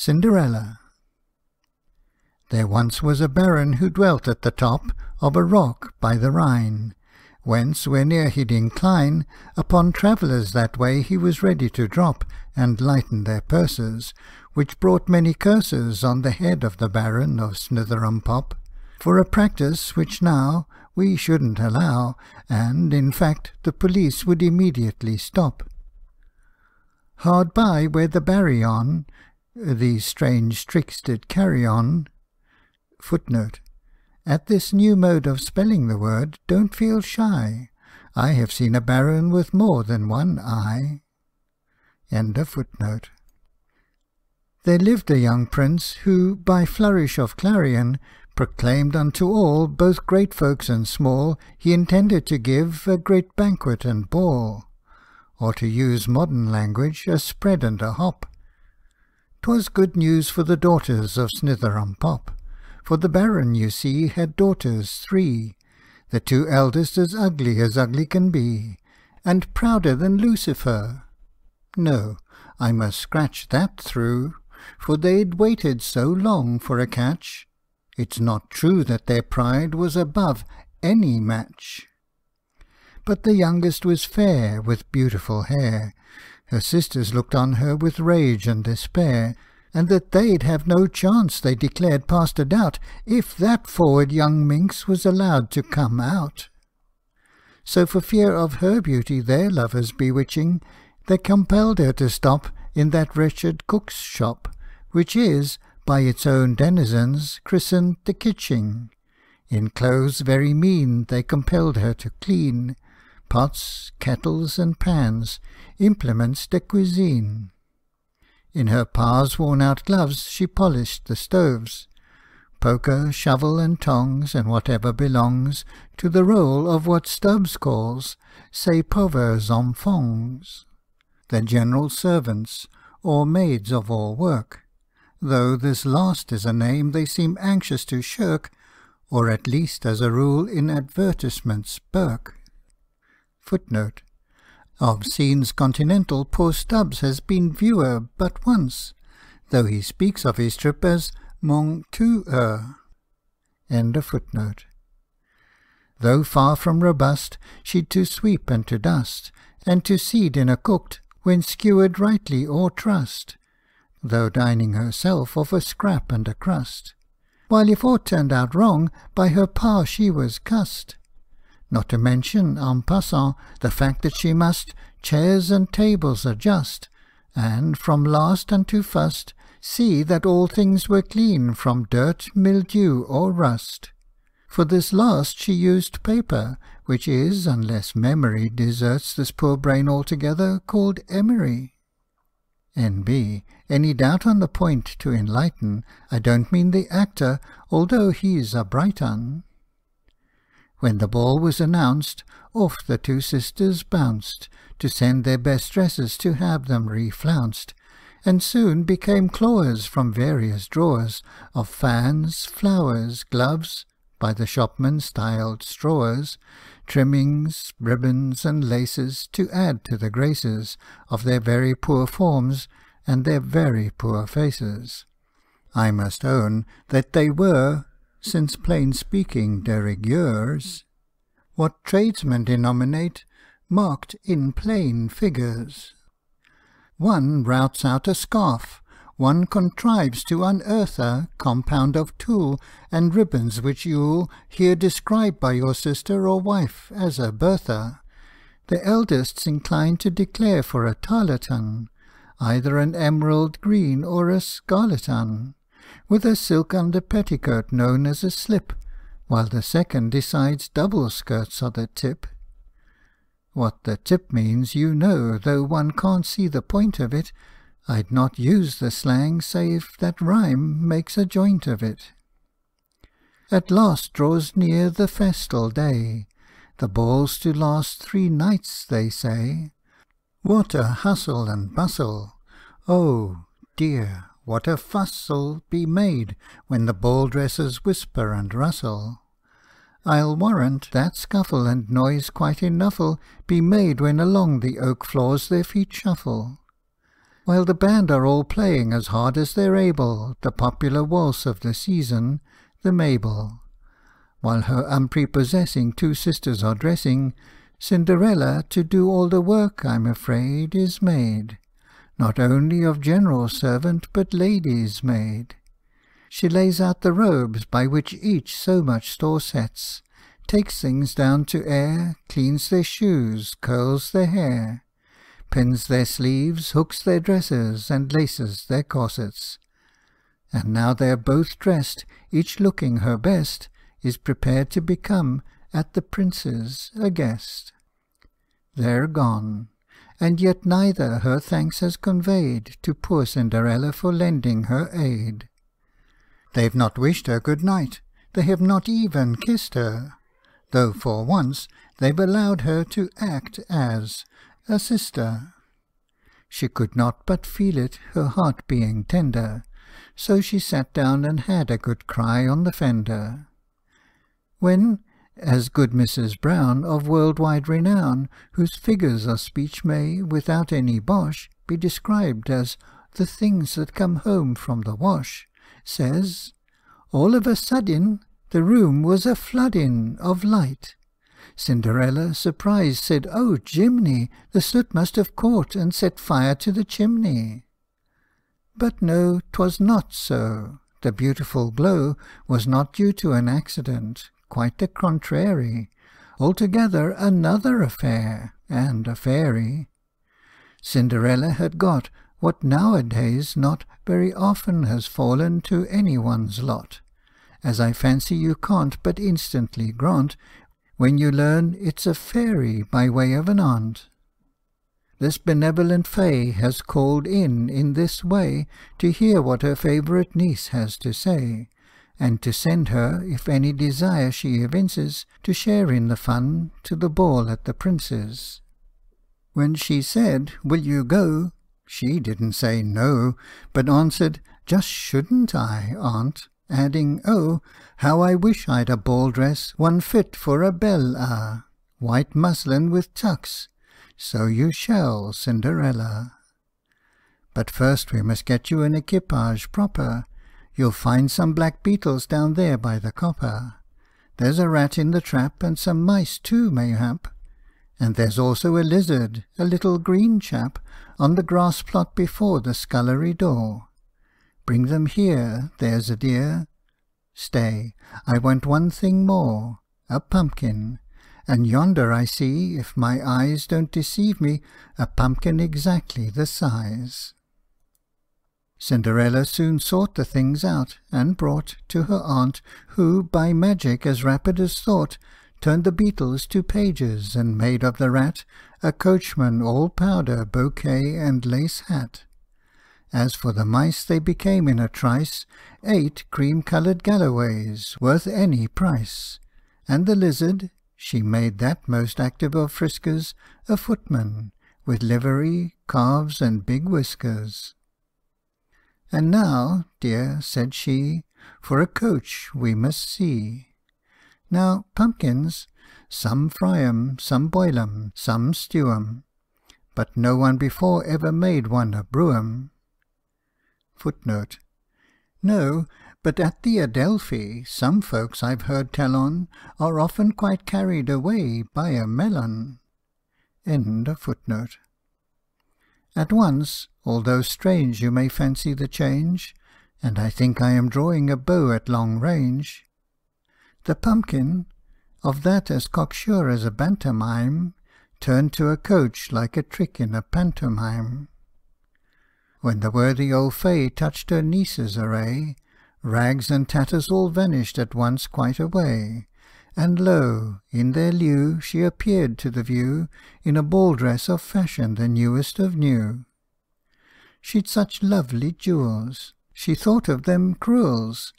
Cinderella There once was a Baron who dwelt at the top Of a rock by the Rhine, Whence, whene'er he'd incline Upon travellers that way he was ready to drop, And lighten their purses, Which brought many curses On the head of the Baron of Snitherumpop, For a practice which now We shouldn't allow, And, in fact, the police would immediately stop. Hard by where the Barry on These strange tricks did carry on, Footnote at this new mode of spelling the word, don't feel shy. I have seen a baron with more than one eye. There lived a young prince, who, by flourish of clarion, Proclaimed unto all, both great folks and small, He intended to give a great banquet and ball, Or to use modern language, a spread and a hop. 'Twas good news for the daughters of Snitherumpop. For the Baron, you see, had daughters three, The two eldest as ugly as ugly can be, And prouder than Lucifer no, I must scratch that through, For they'd waited so long for a catch, It's not true that their pride was above any match. But the youngest was fair, with beautiful hair, Her sisters looked on her with rage and despair, and that they'd have no chance, they declared past a doubt, if that forward young minx was allowed to come out. So for fear of her beauty their lovers bewitching, they compelled her to stop in that wretched cook's shop, which is, by its own denizens, christened the kitchen. In clothes very mean they compelled her to clean pots, kettles, and pans, implements de cuisine. In her pa's worn out gloves she polished the stoves, Poker, shovel, and tongs, and whatever belongs To the role of what Stubbs calls Ces pauvres enfants, The general servants, or maids of all work, Though this last is a name they seem anxious to shirk, Or at least as a rule in advertisements burk. Footnote of scenes continental, poor Stubbs has been viewer but once, though he speaks of his trip as mon tueur. End of footnote. Though far from robust, she'd to sweep and to dust, and to see dinner cooked, when skewered rightly or trussed, though dining herself off a scrap and a crust. While if aught turned out wrong, by her pa she was cussed not to mention, en passant, the fact that she must Chairs and tables adjust, And, from last unto first, See that all things were clean from dirt, mildew, or rust. For this last she used paper, which is, unless memory Deserts this poor brain altogether, called emery. N.B. Any doubt on the point to enlighten, I don't mean the actor, although he's a bright un. When the ball was announced, off the two sisters bounced, To send their best dresses to have them reflounced, And soon became clawers from various drawers Of fans, flowers, gloves, by the shopman styled strawers, Trimmings, ribbons, and laces, to add to the graces Of their very poor forms and their very poor faces. I must own that they were since plain speaking de rigueurs, what tradesmen denominate marked in plain figures. One routs out a scarf, one contrives to unearth a compound of tulle and ribbons which you'll hear described by your sister or wife as a Bertha. The eldest's inclined to declare for a tarlatan, either an emerald green or a scarletan with a silk under petticoat known as a slip, while the second decides double skirts are the tip. What the tip means you know, though one can't see the point of it, I'd not use the slang save that rhyme makes a joint of it. At last draws near the festal day, the ball's to last three nights, they say. What a hustle and bustle! Oh, dear! What a fuss'll be made when the ball dresses whisper and rustle. I'll warrant that scuffle and noise quite enough'll be made when along the oak floors their feet shuffle. while the band are all playing as hard as they're able the popular waltz of the season, the Mabel. While her unprepossessing two sisters are dressing, Cinderella, to do all the work, I'm afraid, is made, Not only of general servant, but lady's maid. She lays out the robes by which each so much store sets, Takes things down to air, cleans their shoes, curls their hair, Pins their sleeves, hooks their dresses, and laces their corsets. And now they're both dressed, each looking her best, Is prepared to become, at the Prince's, a guest. They're gone, and yet neither her thanks has conveyed To poor Cinderella for lending her aid. They've not wished her good night, they have not even kissed her, Though for once they've allowed her to act as a sister. She could not but feel it, her heart being tender, So she sat down and had a good cry on the fender. When, as good Mrs. Brown, of world-wide renown, Whose figures of speech may, without any bosh, Be described as the things that come home from the wash, Says, all of a sudden the room was a flooding Of light, Cinderella, surprised, said, "Oh, Jiminy, The soot must have caught and set fire to the chimney." But no, 'twas not so. The beautiful glow Was not due to an accident quite the contrary Altogether another affair, and a fairy. Cinderella had got what nowadays not Very often has fallen to any one's lot, As I fancy you can't but instantly grant when you learn it's a fairy by way of an aunt. This benevolent fay has called in in this way To hear what her favourite niece has to say, And to send her, if any desire she evinces, To share in the fun, to the ball at the Prince's. When she said, " Will you go?" she didn't say no, But answered, " Just shouldn't I, aunt?" adding, "Oh, how I wish I'd a ball dress, one fit for a belle a White muslin with tucks so you shall, Cinderella. But first we must get you an equipage proper, You'll find some black beetles down there by the copper, There's a rat in the trap, and some mice too, mayhap, And there's also a lizard, a little green chap, On the grass plot before the scullery door. Bring them here, there's a dear. Stay, I want one thing more, a pumpkin, and yonder I see, if my eyes don't deceive me, a pumpkin exactly the size. Cinderella soon sought the things out, and brought To her aunt, who, by magic as rapid as thought, Turned the beetles to pages, and made of the rat A coachman all powder, bouquet, and lace hat. As for the mice, they became in a trice Eight cream-coloured galloways, worth any price. And the lizard, she made that most active of friskers A footman, with livery, calves, and big whiskers. And now, dear, said she, for a coach we must see. Now, pumpkins, some fry 'em, some boil 'em, some stew 'em, But no one before ever made one a brougham. Footnote No, but at the Adelphi, some folks I've heard tell on Are often quite carried away by a melon. End of footnote. At once, although strange you may fancy the change, And I think I am drawing a bow at long range, The pumpkin, of that as cocksure as a bantamime, Turned to a coach like a trick in a pantomime. When the worthy old Fay touched her niece's array, Rags and tatters all vanished at once quite away, And lo! in their lieu she appeared to the view In a ball dress of fashion the newest of new. She'd such lovely jewels, she thought of them crewels,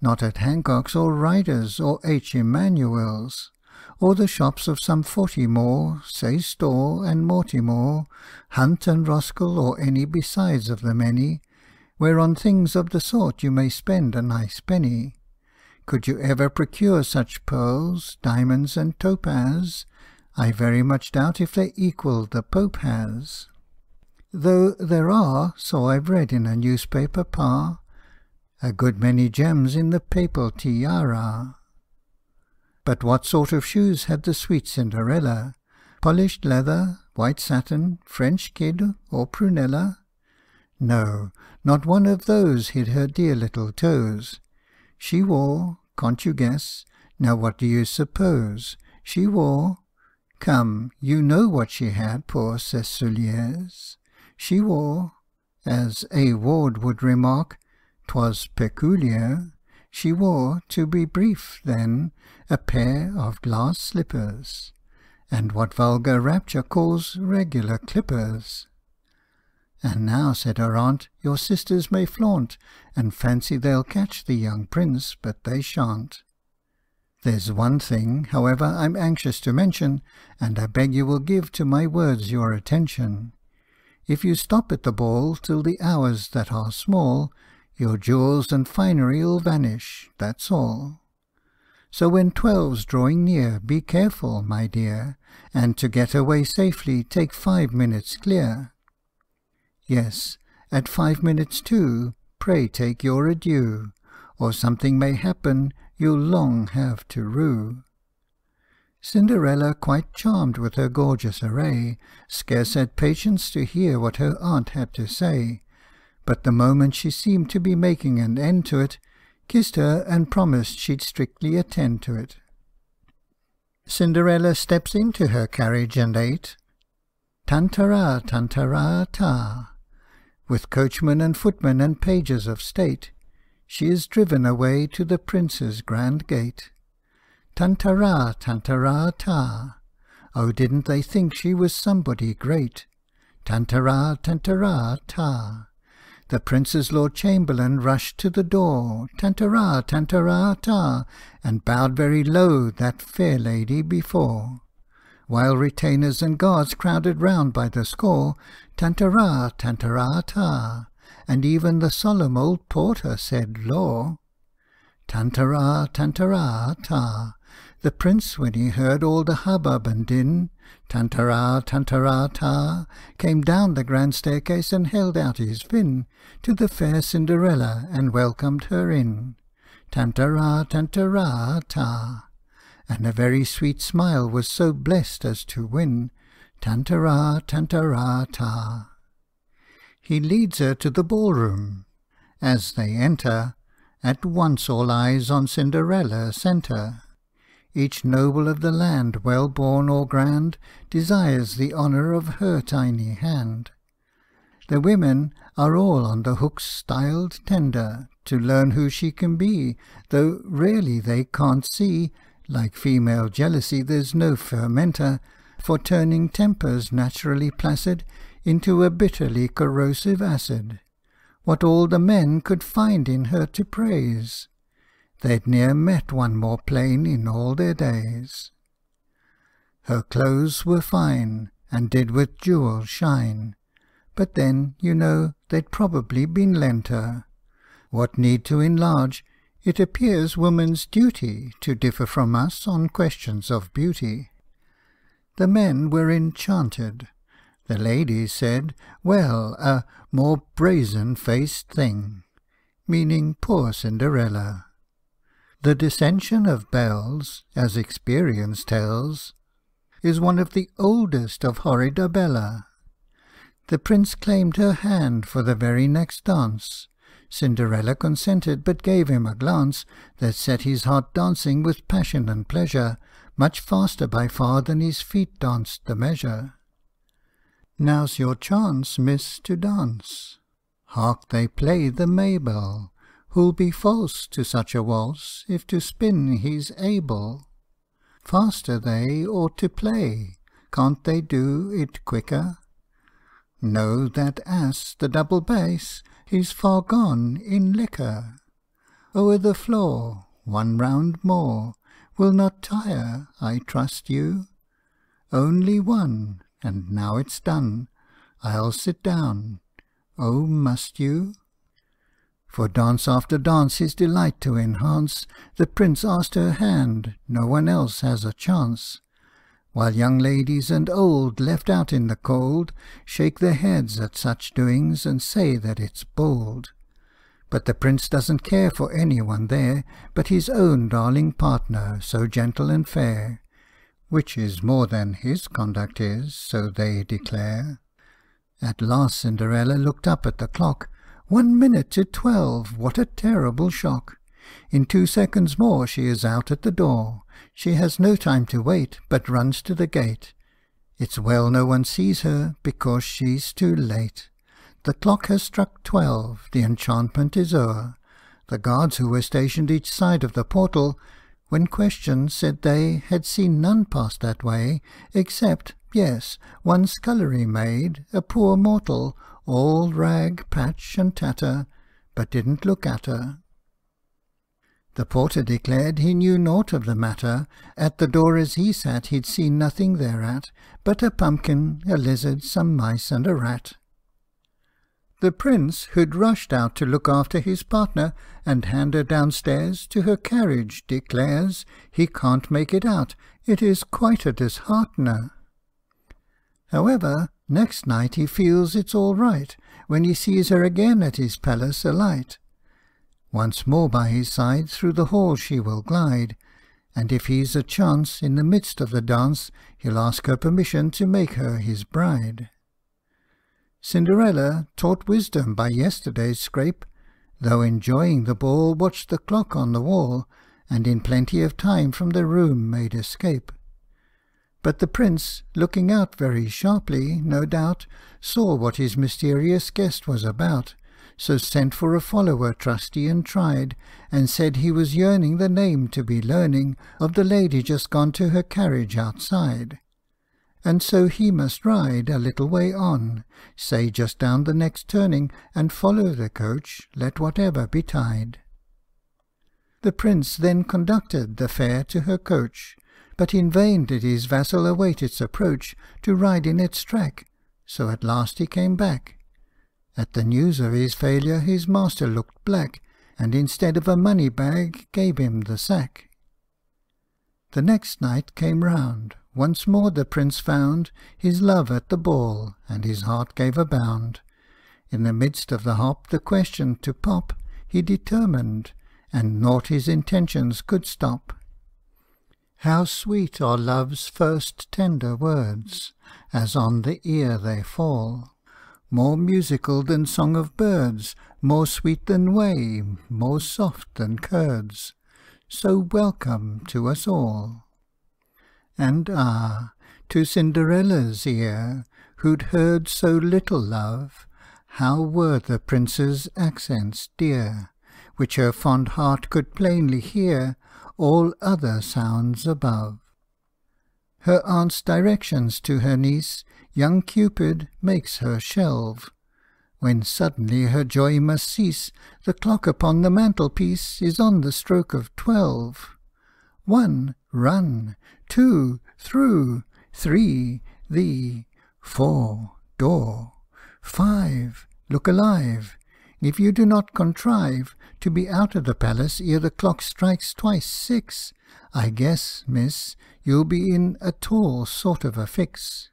Not at Hancock's or Ryder's or H. Emanuel's or the shops of some forty more, say Storr and Mortimer, Hunt and Roskell, or any besides of the many, Where on things of the sort you may spend a nice penny. Could you ever procure such pearls, diamonds, and topaz? I very much doubt if they equal the Pope has. though there are, so I've read in a newspaper, pa, a good many gems in the papal tiara. But what sort of shoes had the sweet Cinderella? Polished leather, white satin, French kid, or prunella? No, not one of those hid her dear little toes. She wore, can't you guess? Now what do you suppose? She wore Come, you know what she had, poor Ceciliers. She wore, as A. Ward would remark, 'twas peculiar. She wore, to be brief, then, a pair of glass slippers, and what vulgar rapture calls regular clippers. And now, said her aunt, your sisters may flaunt, and fancy they'll catch the young prince, but they shan't. There's one thing, however, I'm anxious to mention, and I beg you will give to my words your attention. If you stop at the ball till the hours that are small, your jewels and finery'll vanish, that's all. So when twelve's drawing near, be careful, my dear, And to get away safely, take five minutes clear. Yes, at five minutes too, pray take your adieu, Or something may happen you'll long have to rue. Cinderella, quite charmed with her gorgeous array, Scarce had patience to hear what her aunt had to say, But the moment she seemed to be making an end to it, Kissed her and promised she'd strictly attend to it. Cinderella steps into her carriage and eight, Tantara, tantara, ta, With coachmen and footmen and pages of state, She is driven away to the prince's grand gate. Tantara, tantara, ta, Oh, didn't they think she was somebody great? Tantara, tantara, ta. The prince's lord chamberlain rushed to the door, Tantara, tantara, ta, and bowed very low that fair lady before. While retainers and guards crowded round by the score, Tantara, tantara, ta, and even the solemn old porter said, Law. Tantara, tantara, ta, the prince, when he heard all the hubbub and din, Tantara, tantara, ta, came down the grand staircase and held out his fin To the fair Cinderella and welcomed her in. Tantara, tantara, ta, and a very sweet smile was so blessed as to win. Tantara, tantara, ta. He leads her to the ballroom. As they enter, at once all eyes on Cinderella centre. Each noble of the land, well born or grand, Desires the honour of her tiny hand. The women are all on the hooks styled tender, To learn who she can be, though really they can't see, Like female jealousy there's no fermenter For turning tempers naturally placid Into a bitterly corrosive acid. What all the men could find in her to praise, They'd ne'er met one more plain in all their days. Her clothes were fine, and did with jewels shine, But then, you know, they'd probably been lent her. What need to enlarge? It appears woman's duty To differ from us on questions of beauty. The men were enchanted. The ladies said, Well, a more brazen-faced thing, Meaning poor Cinderella. The dissension of belles, as experience tells, Is one of the oldest of Horrida bella. The prince claimed her hand for the very next dance. Cinderella consented, but gave him a glance That set his heart dancing with passion and pleasure, Much faster by far than his feet danced the measure. Now's your chance, miss, to dance. Hark, they play the Mabel Who'll be false to such a waltz, if to spin he's able? Faster they ought to play, can't they do it quicker? No, that ass, the double bass, he's far gone in liquor. O'er the floor, one round more, will not tire, I trust you. Only one, and now it's done, I'll sit down. Oh, must you? For dance after dance his delight to enhance, The prince asked her hand, no one else has a chance. While young ladies and old, left out in the cold, shake their heads at such doings and say that it's bold. But the prince doesn't care for any one there but his own darling partner, so gentle and fair, which is more than his conduct is, so they declare. At last Cinderella looked up at the clock. One minute to twelve, what a terrible shock! In two seconds more she is out at the door. She has no time to wait, but runs to the gate. It's well no one sees her, because she's too late. The clock has struck twelve, the enchantment is o'er. The guards who were stationed each side of the portal, when questioned, said they had seen none pass that way, except, yes, one scullery maid, a poor mortal, all rag, patch, and tatter, but didn't look at her. The porter declared he knew naught of the matter. At the door as he sat he'd seen nothing thereat, but a pumpkin, a lizard, some mice, and a rat. The prince, who'd rushed out to look after his partner and hand her downstairs to her carriage, declares he can't make it out, it is quite a disheartener. However, next night he feels it's all right, when he sees her again at his palace alight. Once more by his side through the hall she will glide, and if he's a chance in the midst of the dance, he'll ask her permission to make her his bride. Cinderella, taught wisdom by yesterday's scrape, though enjoying the ball, watched the clock on the wall, and in plenty of time from the room made escape. But the prince, looking out very sharply, no doubt, saw what his mysterious guest was about, so sent for a follower trusty and tried, and said he was yearning the name to be learning of the lady just gone to her carriage outside. And so he must ride a little way on, say just down the next turning, and follow the coach, let whatever betide. The prince then conducted the fair to her coach, but in vain did his vassal await its approach to ride in its track, so at last he came back, at the news of his failure his master looked black, and instead of a money bag gave him the sack. The next night came round, once more the prince found His love at the ball, and his heart gave a bound. In the midst of the hop the question to pop He determined, and naught his intentions could stop. How sweet are love's first tender words, As on the ear they fall! More musical than song of birds, more sweet than whey, more soft than curds, so welcome to us all. And ah, to Cinderella's ear, who'd heard so little love, how were the prince's accents dear, which her fond heart could plainly hear, all other sounds above. Her aunt's directions to her niece young Cupid makes her shelve. When suddenly her joy must cease, the clock upon the mantelpiece is on the stroke of twelve. One, run, two, through, three, thee, four, door, five, look alive. If you do not contrive to be out of the palace ere the clock strikes twice six, I guess, miss, you'll be in a tall sort of a fix.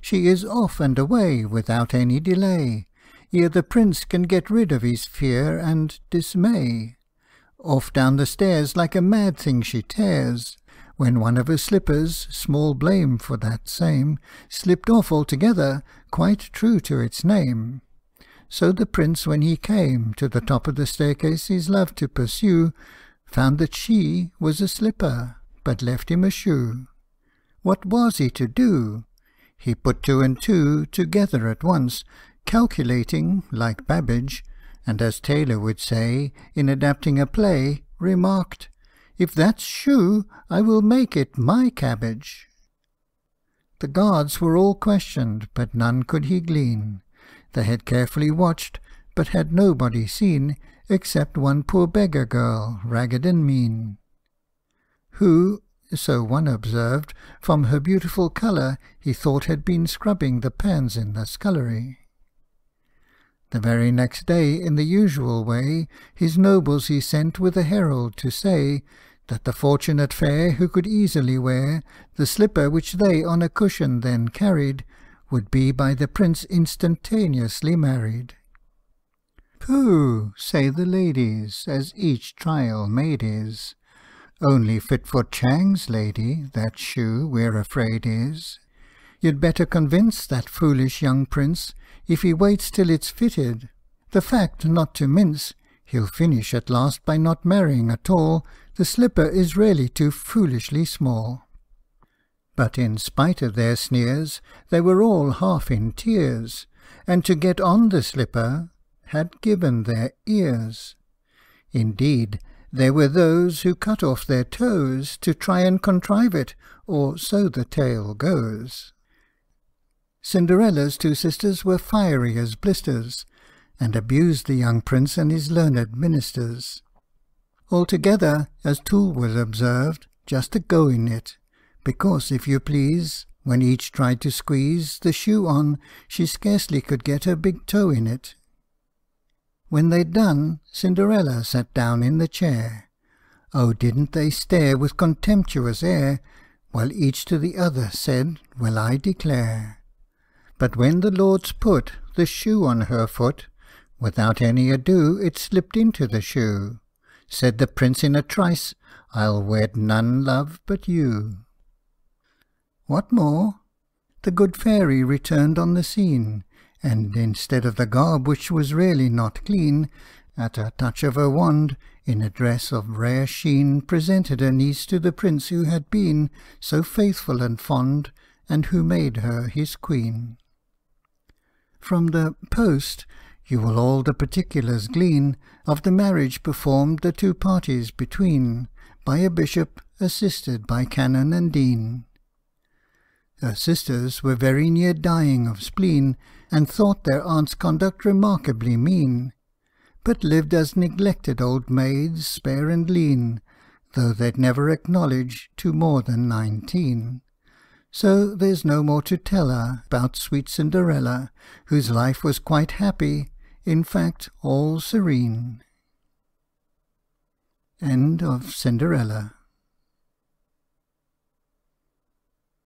She is off and away without any delay, ere the prince can get rid of his fear and dismay. Off down the stairs like a mad thing she tears, when one of her slippers, small blame for that same, slipped off altogether, quite true to its name. So the prince, when he came to the top of the staircase his love to pursue, found that she was a slipper, but left him a shoe. What was he to do? He put two and two together at once, calculating, like Babbage, and as Taylor would say, in adapting a play, remarked, If that's shoe, I will make it my cabbage. The guards were all questioned, but none could he glean. They had carefully watched, but had nobody seen, except one poor beggar girl, ragged and mean, who, so one observed, from her beautiful colour he thought had been scrubbing the pans in the scullery. The very next day, in the usual way, his nobles he sent with a herald to say that the fortunate fair who could easily wear the slipper which they on a cushion then carried, would be by the prince instantaneously married. Pooh, say the ladies, as each trial made is, only fit for Chang's lady, that shoe we're afraid is. You'd better convince that foolish young prince, if he waits till it's fitted, the fact not to mince, he'll finish at last by not marrying at all, the slipper is really too foolishly small. But in spite of their sneers, they were all half in tears, and to get on the slipper had given their ears. Indeed, there were those who cut off their toes to try and contrive it, or so the tale goes. Cinderella's two sisters were fiery as blisters, and abused the young prince and his learned ministers. Altogether, as Toole was observed, just a go in it, because, if you please, when each tried to squeeze the shoe on, she scarcely could get her big toe in it. When they'd done, Cinderella sat down in the chair. Oh, didn't they stare with contemptuous air, While each to the other said, Well, I declare. But when the lords put the shoe on her foot, Without any ado it slipped into the shoe. Said the prince in a trice, I'll wed none, love, but you. What more? The good fairy returned on the scene, and instead of the garb which was really not clean, at a touch of her wand, in a dress of rare sheen, presented her niece to the prince who had been so faithful and fond, and who made her his queen. From the Post you will all the particulars glean of the marriage performed the two parties between, by a bishop, assisted by canon and dean. Her sisters were very near dying of spleen, and thought their aunt's conduct remarkably mean, but lived as neglected old maids, spare and lean, though they'd never acknowledge to more than nineteen. So there's no more to tell her about sweet Cinderella, whose life was quite happy, in fact all serene. End of Cinderella